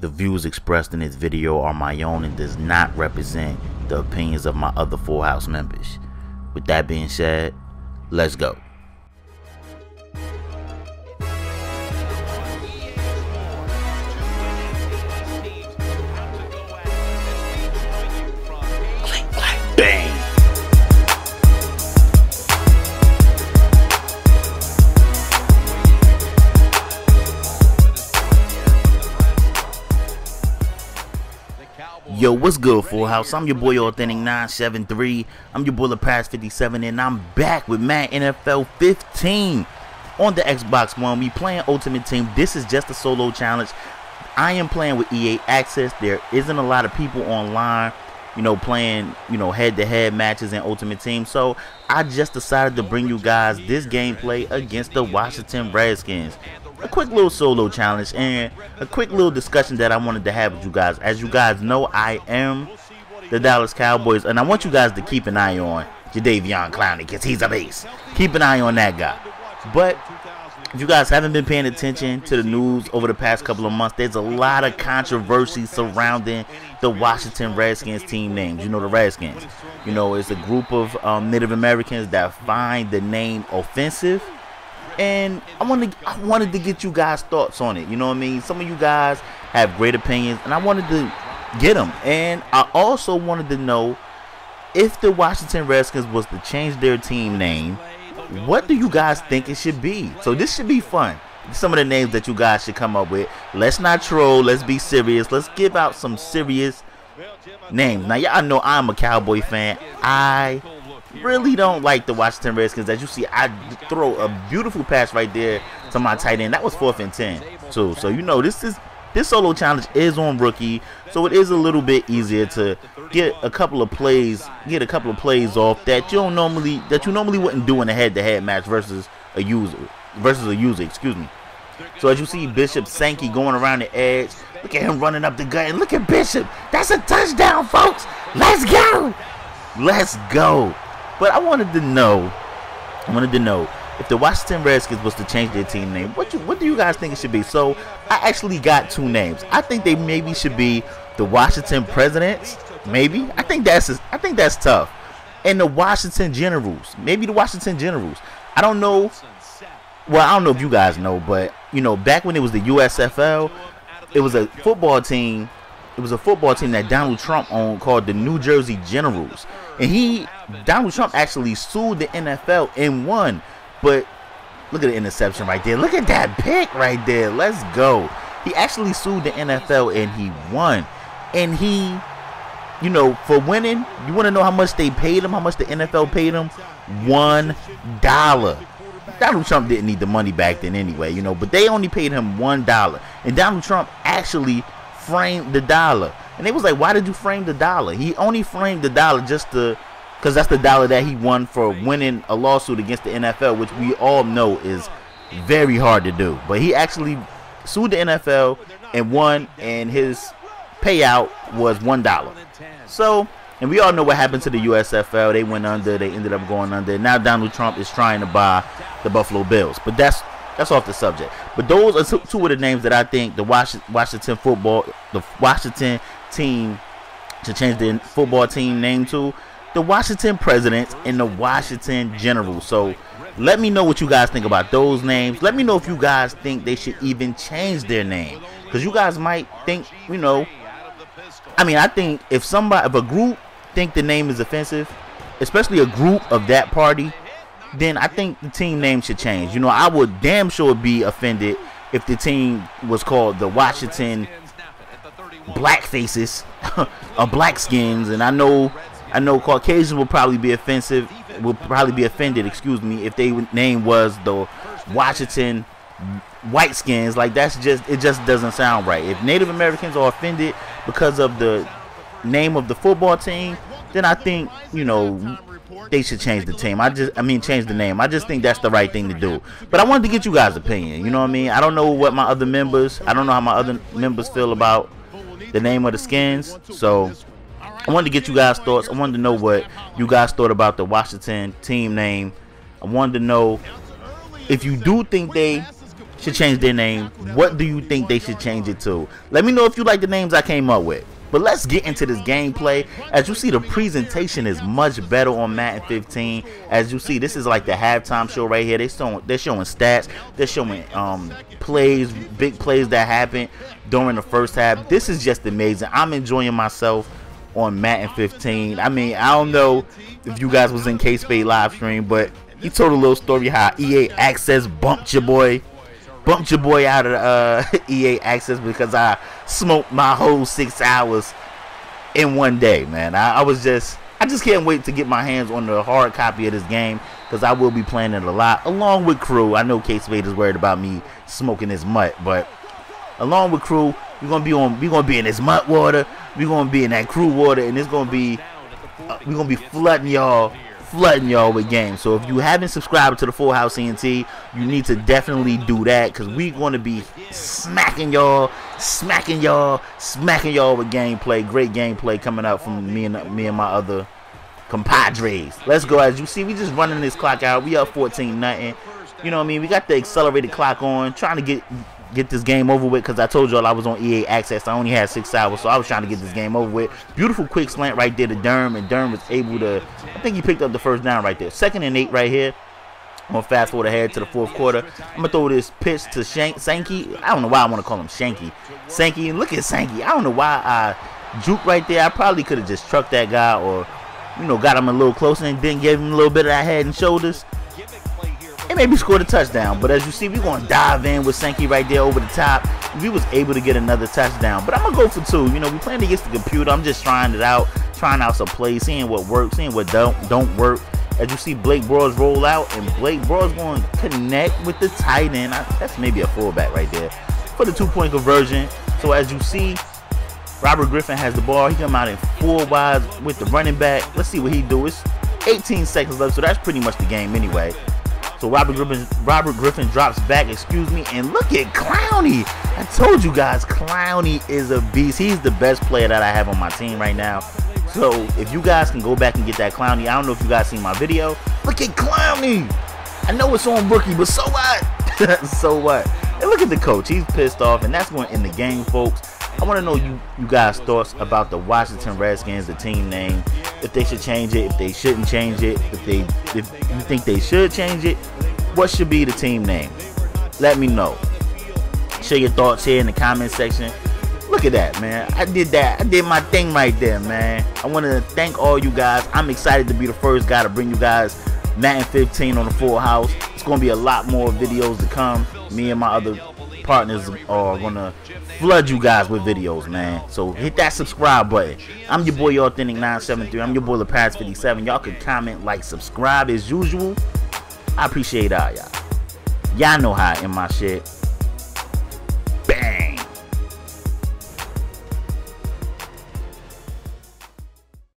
The views expressed in this video are my own and does not represent the opinions of my other Full House members. With that being said, let's go. Yo, what's good, Full House? I'm your boy Authentic 973. I'm your boy Past 57, and I'm back with Madden NFL 15 on the Xbox One. We playing Ultimate Team. This is just a solo challenge. I am playing with EA Access. There isn't a lot of people online, you know, playing, you know, head-to-head matches in Ultimate Team. So I just decided to bring you guys this gameplay against the Washington Redskins a quick little solo challenge and a quick little discussion that I wanted to have with you guys. As you guys know, I am the Dallas Cowboys, and I want you guys to keep an eye on Jadeveon Clowney because he's a beast. Keep an eye on that guy. But if you guys haven't been paying attention to the news over the past couple of months, there's a lot of controversy surrounding the Washington Redskins team names. You know, the Redskins. You know, it's a group of um, Native Americans that find the name offensive and I wanted I wanted to get you guys thoughts on it. You know what I mean? Some of you guys have great opinions, and I wanted to get them. And I also wanted to know if the Washington Redskins was to change their team name, what do you guys think it should be? So this should be fun. Some of the names that you guys should come up with. Let's not troll. Let's be serious. Let's give out some serious names. Now y'all know I'm a Cowboy fan. I really don't like the Washington Redskins. As you see, I throw a beautiful pass right there to my tight end. That was fourth and ten too. So you know this is this solo challenge is on rookie, so it is a little bit easier to get a couple of plays, get a couple of plays off that you don't normally that you normally wouldn't do in a head-to-head match versus a user versus a user. Excuse me. So as you see Bishop Sankey going around the edge, look at him running up the gut, and look at Bishop. That's a touchdown, folks. Let's go. Let's go. But I wanted to know, I wanted to know if the Washington Redskins was to change their team name, what you what do you guys think it should be? So I actually got two names. I think they maybe should be the Washington Presidents. Maybe I think that's I think that's tough. And the Washington Generals, maybe the Washington Generals. I don't know. Well, I don't know if you guys know, but you know, back when it was the USFL, it was a football team. It was a football team that Donald Trump owned called the New Jersey Generals. And he, Donald Trump actually sued the NFL and won. But look at the interception right there. Look at that pick right there. Let's go. He actually sued the NFL and he won. And he, you know, for winning, you want to know how much they paid him, how much the NFL paid him? One dollar. Donald Trump didn't need the money back then anyway, you know, but they only paid him one dollar. And Donald Trump actually framed the dollar. And they was like, why did you frame the dollar? He only framed the dollar just to, because that's the dollar that he won for winning a lawsuit against the NFL, which we all know is very hard to do. But he actually sued the NFL and won, and his payout was one dollar. So, and we all know what happened to the USFL. They went under. They ended up going under. Now Donald Trump is trying to buy the Buffalo Bills. But that's that's off the subject. But those are two of the names that I think the Washington football, the Washington team to change the football team name to the Washington Presidents and the Washington Generals. So let me know what you guys think about those names. Let me know if you guys think they should even change their name. Because you guys might think, you know, I mean, I think if somebody, if a group think the name is offensive, especially a group of that party, then I think the team name should change. You know, I would damn sure be offended if the team was called the Washington black faces or black skins and I know I know Caucasians will probably be offensive will probably be offended excuse me if they name was the Washington white skins like that's just it just doesn't sound right if Native Americans are offended because of the name of the football team then I think you know they should change the team. I just, I mean, change the name. I just think that's the right thing to do. But I wanted to get you guys' opinion. You know what I mean? I don't know what my other members, I don't know how my other members feel about the name of the skins. So I wanted to get you guys' thoughts. I wanted to know what you guys thought about the Washington team name. I wanted to know if you do think they should change their name, what do you think they should change it to? Let me know if you like the names I came up with. But let's get into this gameplay. As you see, the presentation is much better on Madden 15. As you see, this is like the halftime show right here. They're showing they're showing stats. They're showing um, plays, big plays that happened during the first half. This is just amazing. I'm enjoying myself on Madden 15. I mean, I don't know if you guys was in K-Spade live stream, but he told a little story how EA Access bumped your boy bumped your boy out of uh, EA Access because I smoked my whole six hours in one day, man. I, I, was just, I just can't wait to get my hands on the hard copy of this game because I will be playing it a lot along with crew. I know K-Spade is worried about me smoking his MUT, but along with crew, we're gonna be on, we're gonna be in this MUT water, we're gonna be in that crew water, and it's gonna be, uh, we're gonna be flooding y'all flooding y'all with games. So if you haven't subscribed to the Full House ENT, you need to definitely do that because we're going to be smacking y'all, smacking y'all, smacking y'all with gameplay. Great gameplay coming out from me and me and my other compadres. Let's go. As you see, we just running this clock out. We up 14 nothing. You know what I mean? We got the accelerated clock on, trying to get get this game over with because I told y'all I was on EA Access. I only had six hours, so I was trying to get this game over with. Beautiful quick slant right there to Durham, and Durham was able to, I think he picked up the first down right there. Second and eight right here. I'm to fast forward ahead to the fourth quarter. I'm to throw this pitch to Shank Sankey. I don't know why I want to call him Shanky. Sankey, look at Sankey. I don't know why I juke right there. I probably could have just trucked that guy or, you know, got him a little closer and then gave him a little bit of that head and shoulders and maybe scored a touchdown. But as you see, we're going to dive in with Sankey right there over the top. We was able to get another touchdown. But I'm going to go for two. You know, we playing against the computer. I'm just trying it out, trying out some plays, seeing what works, seeing what don't don't work. As you see Blake Bortles roll out, and Blake Bortles going to connect with the tight end. I, that's maybe a fullback right there for the two-point conversion. So as you see, Robert Griffin has the ball. He come out in four wides with the running back. Let's see what he do. It's 18 seconds left, so that's pretty much the game anyway. So Robert Griffin, Robert Griffin drops back, excuse me, and look at Clowney. I told you guys, Clowney is a beast. He's the best player that I have on my team right now. So if you guys can go back and get that Clowney, I don't know if you guys seen my video. Look at Clowney. I know it's on rookie, but so what? so what? And look at the coach. He's pissed off, and that's going in the game, folks. I want to know you, you guys' thoughts about the Washington Redskins, the team name if they should change it, if they shouldn't change it, if they if you think they should change it, what should be the team name? Let me know. Share your thoughts here in the comment section. Look at that, man. I did that. I did my thing right there, man. I want to thank all you guys. I'm excited to be the first guy to bring you guys Madden 15 on the Full House. It's going to be a lot more videos to come. Me and my other partners are gonna flood you guys with videos, man. So hit that subscribe button. I'm your boy Authentic 973. I'm your boy LeParis 57. Y'all can comment, like, subscribe as usual. I appreciate all y'all. Y'all know how I end my shit.